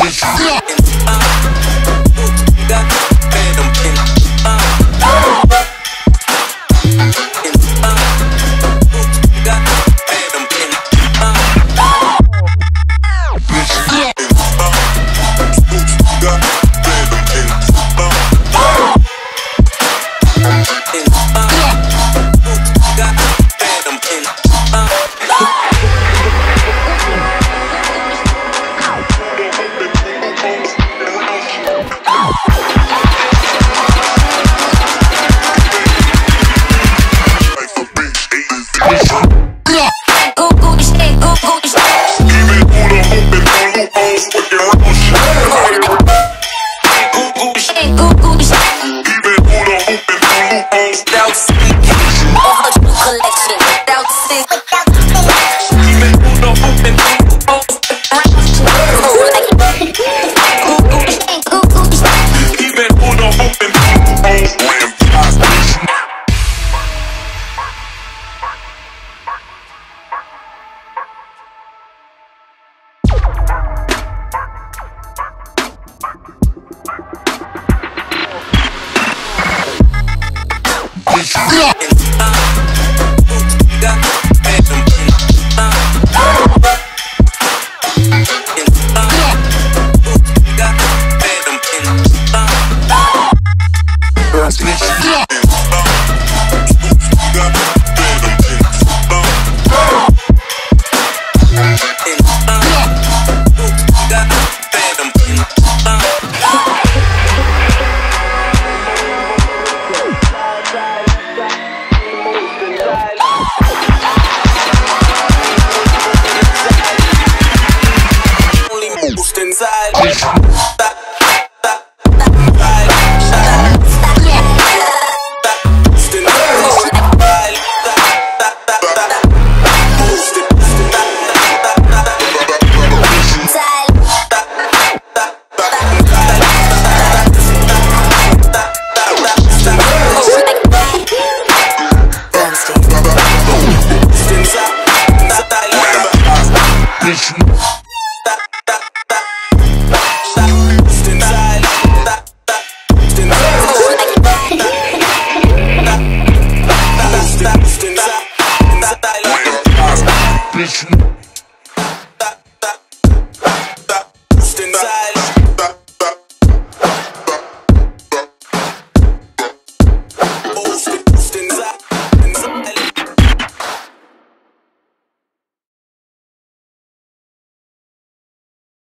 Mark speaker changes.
Speaker 1: Let's! Yeah. pushed inside. Bitch. Nation.